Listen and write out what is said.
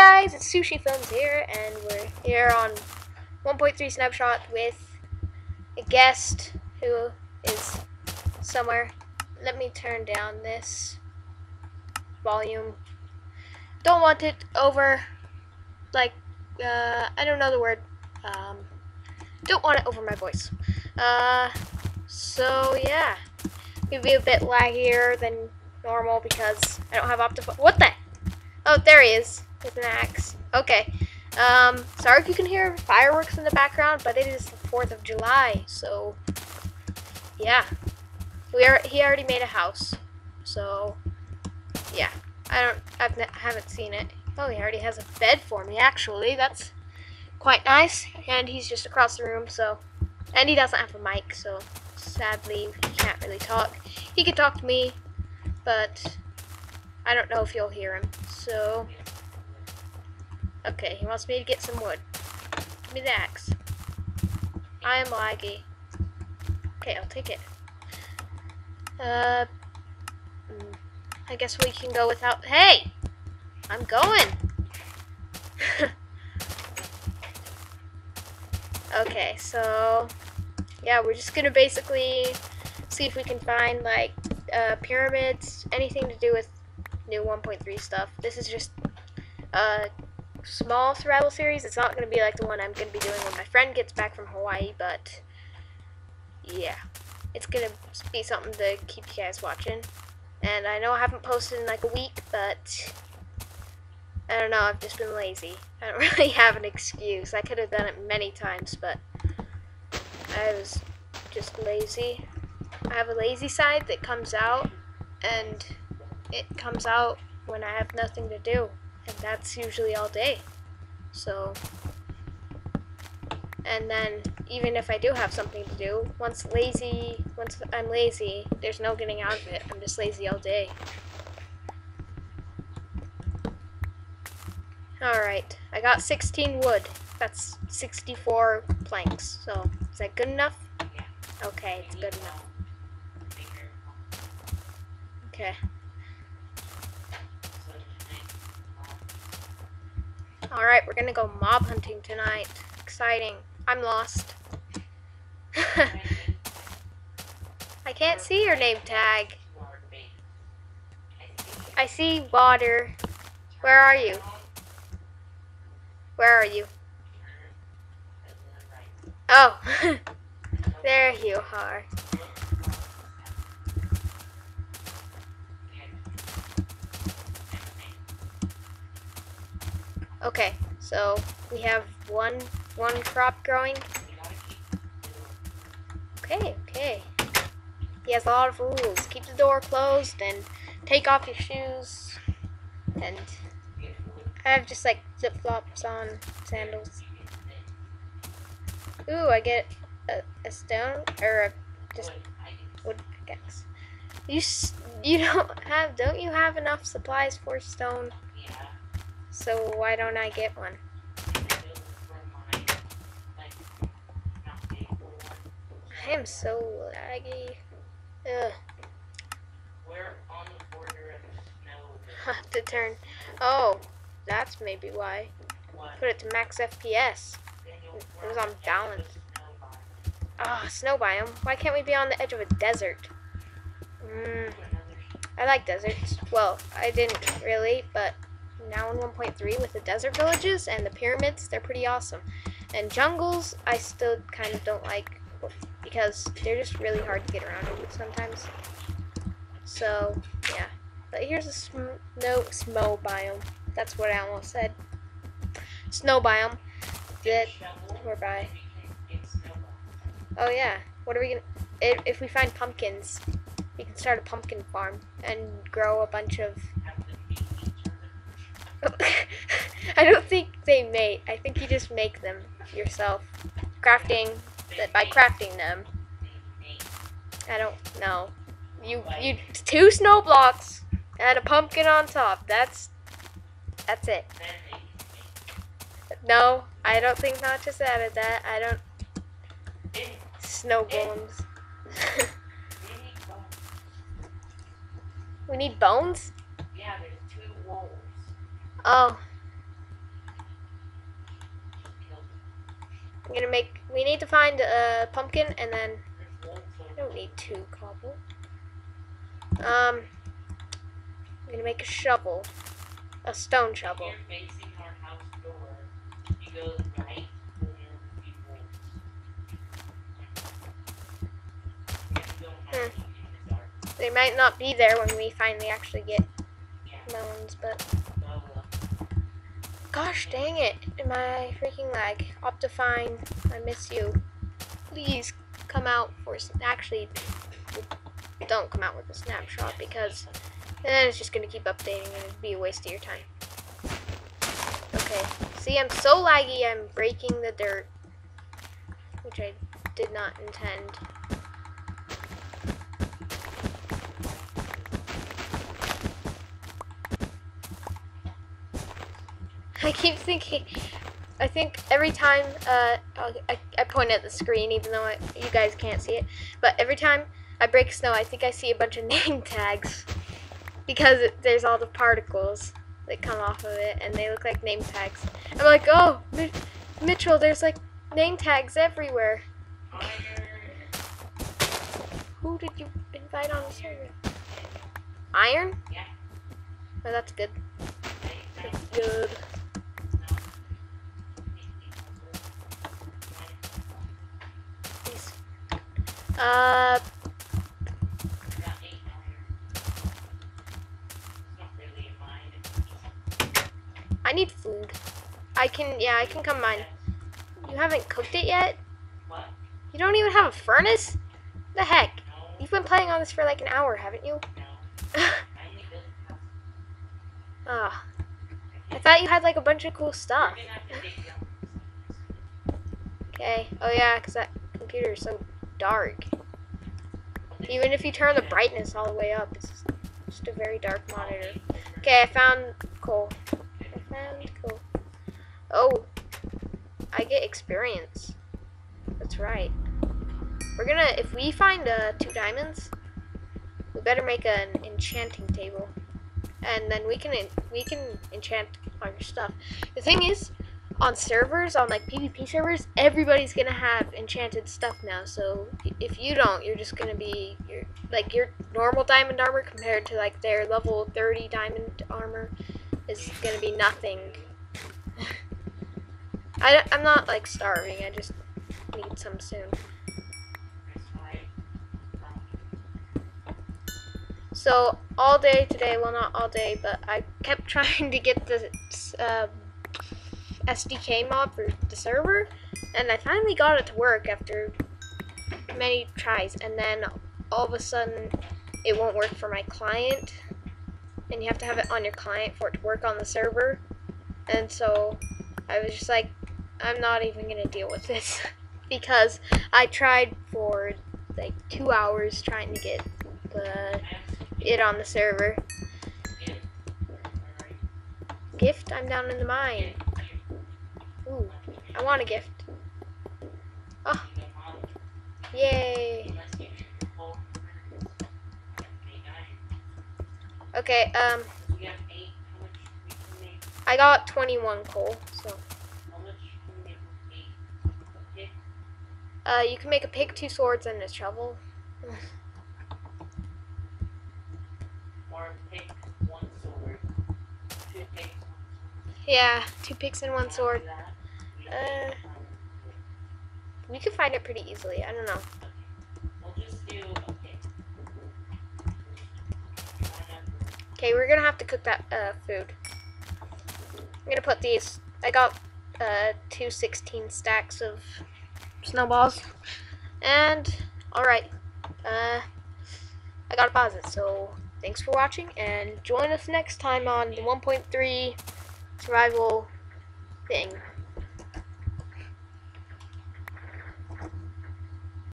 guys, it's Sushi Films here, and we're here on 1.3 Snapshot with a guest who is somewhere. Let me turn down this volume. Don't want it over, like, uh, I don't know the word. Um, don't want it over my voice. Uh, so yeah, it'll be a bit laggier than normal because I don't have Optifine. What the? Oh, there he is with an axe. Okay. Um, sorry if you can hear fireworks in the background, but it is the 4th of July, so yeah. We are he already made a house. So yeah. I don't I've ne haven't seen it. Oh, he already has a bed for me actually. That's quite nice. And he's just across the room, so and he doesn't have a mic, so sadly he can't really talk. He can talk to me, but I don't know if you'll hear him. So Okay, he wants me to get some wood. Give me the axe. I am laggy. Okay, I'll take it. Uh, I guess we can go without. Hey! I'm going! okay, so. Yeah, we're just gonna basically see if we can find, like, uh, pyramids, anything to do with new 1.3 stuff. This is just, uh, small survival series. It's not going to be like the one I'm going to be doing when my friend gets back from Hawaii, but yeah, it's going to be something to keep you guys watching. And I know I haven't posted in like a week, but I don't know, I've just been lazy. I don't really have an excuse. I could have done it many times, but I was just lazy. I have a lazy side that comes out, and it comes out when I have nothing to do and that's usually all day. So, and then even if I do have something to do, once lazy, once I'm lazy, there's no getting out of it. I'm just lazy all day. Alright, I got 16 wood. That's 64 planks. So, is that good enough? Yeah. Okay, it's good enough. Okay. Alright, we're gonna go mob hunting tonight. Exciting. I'm lost. I can't see your name tag. I see water. Where are you? Where are you? Oh, there you are. Okay, so we have one one crop growing. Okay, okay. He has a lot of rules. Keep the door closed and take off your shoes. And I have just like flip flops on, sandals. Ooh, I get a, a stone or a just wood pickaxe. You you don't have don't you have enough supplies for stone? So why don't I get one? I am so laggy. Ugh. to turn. Oh, that's maybe why. Put it to max FPS. It was on balance. Ah, snow biome. Why can't we be on the edge of a desert? Mm, I like deserts. Well, I didn't really, but now in 1.3 with the desert villages and the pyramids, they're pretty awesome. And jungles, I still kind of don't like because they're just really hard to get around in sometimes. So, yeah. But here's a snow, snow biome. That's what I almost said. Snow biome that we're by. Oh yeah, what are we gonna, if, if we find pumpkins, we can start a pumpkin farm and grow a bunch of I don't think they make. I think you just make them yourself. Crafting, that by crafting them. I don't know. You you two snow blocks and a pumpkin on top. That's that's it. No, I don't think not just added that. I don't. Snow bones. we need bones. Yeah, there's two wolves. Oh. I'm gonna make, we need to find a pumpkin and then, I don't need two cobble. Um, I'm gonna make a shovel, a stone shovel. Hmm. They might not be there when we finally actually get melons, but gosh dang it, my freaking lag. Optifine, I miss you. Please come out for actually don't come out with a snapshot because then it's just gonna keep updating and it'd be a waste of your time. Okay, see, I'm so laggy. I'm breaking the dirt, which I did not intend. I keep thinking. I think every time uh, I, I point at the screen, even though I, you guys can't see it, but every time I break snow, I think I see a bunch of name tags because it, there's all the particles that come off of it, and they look like name tags. I'm like, oh, Mi- Mitchell, there's like name tags everywhere. Iron. Who did you invite on the server? Iron? Yeah. Oh, that's good. That's good. Just I need food. I can, yeah, I can come mine. You haven't cooked it yet? what? You don't even have a furnace? The heck? You've been playing on this for like an hour, haven't you? Ah, I thought you had like a bunch of cool stuff. Okay. Oh yeah, because that computer is so dark. Even if you turn the brightness all the way up, it's just a very dark monitor. Okay, I found coal. I found coal. Oh, I get experience. That's right. We're gonna, if we find uh, two diamonds, we better make an enchanting table, and then we can we can enchant our stuff. The thing is, on servers, on like PvP servers, everybody's gonna have enchanted stuff now. So if you don't, you're just gonna be your like your normal diamond armor compared to like their level 30 diamond armor is gonna be nothing. I, I'm not like starving. I just need some soon. Um, So all day today, well not all day, but I kept trying to get the uh, SDK mod for the server, and I finally got it to work after many tries, and then all of a sudden it won't work for my client, and you have to have it on your client for it to work on the server, and so I was just like, I'm not even gonna deal with this because I tried for like two hours trying to get the it on the server. Gift? I'm down in the mine. I want a gift. Oh, yay. Okay, um, I got 21 coal, so. Uh, you can make a pick, two swords, and a shovel. Yeah, two picks and one sword. Uh, We could find it pretty easily. I don't know. we'll just do a pick. Okay, we're gonna have to cook that uh, food. I'm gonna put these. I got uh, two 16 stacks of snowballs. And, alright. Uh, I gotta pause it. So, thanks for watching. And join us next time on the 1.3 survival thing.